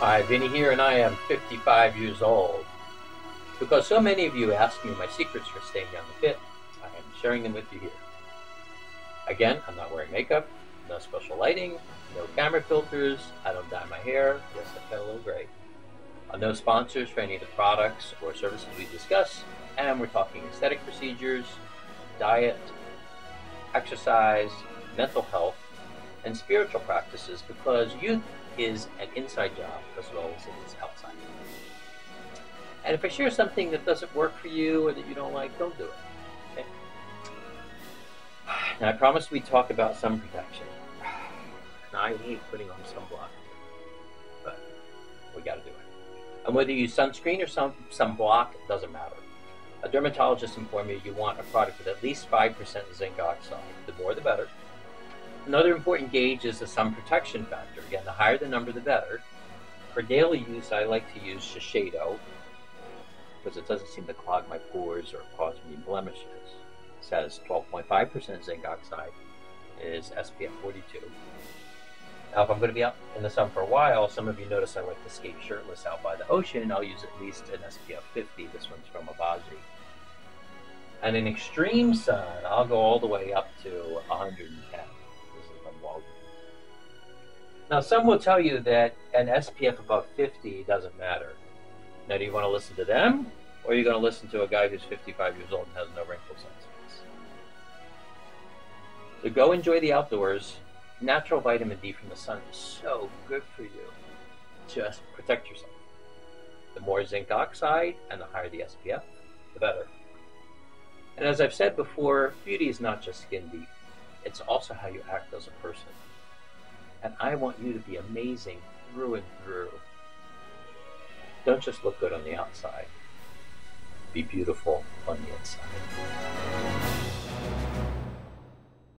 Hi, Vinny here, and I am 55 years old. Because so many of you ask me my secrets for staying young and fit, I am sharing them with you here. Again, I'm not wearing makeup, no special lighting, no camera filters, I don't dye my hair, yes, I cut a little gray. Uh, no sponsors for any of the products or services we discuss, and we're talking aesthetic procedures, diet, exercise, mental health, and spiritual practices because youth is an inside job as well as it is outside. And if I share something that doesn't work for you or that you don't like, don't do it. Okay? Now I promised we'd talk about sun protection. I hate putting on sunblock, but we got to do it. And whether you use sunscreen or sun sunblock, it doesn't matter. A dermatologist informed me you want a product with at least 5% zinc oxide. The more the better. Another important gauge is the sun protection factor. Again, the higher the number, the better. For daily use, I like to use Shiseido because it doesn't seem to clog my pores or cause me blemishes. It says 12.5% zinc oxide is SPF 42. Now, if I'm going to be out in the sun for a while, some of you notice I like to skate shirtless out by the ocean. I'll use at least an SPF 50. This one's from Obagi. And in extreme sun, I'll go all the way up to 110. Now, some will tell you that an SPF above 50 doesn't matter. Now, do you want to listen to them, or are you going to listen to a guy who's 55 years old and has no wrinkles on his face? So go enjoy the outdoors. Natural vitamin D from the sun is so good for you. Just protect yourself. The more zinc oxide and the higher the SPF, the better. And as I've said before, beauty is not just skin deep, it's also how you act as a person. And I want you to be amazing through and through. Don't just look good on the outside, be beautiful on.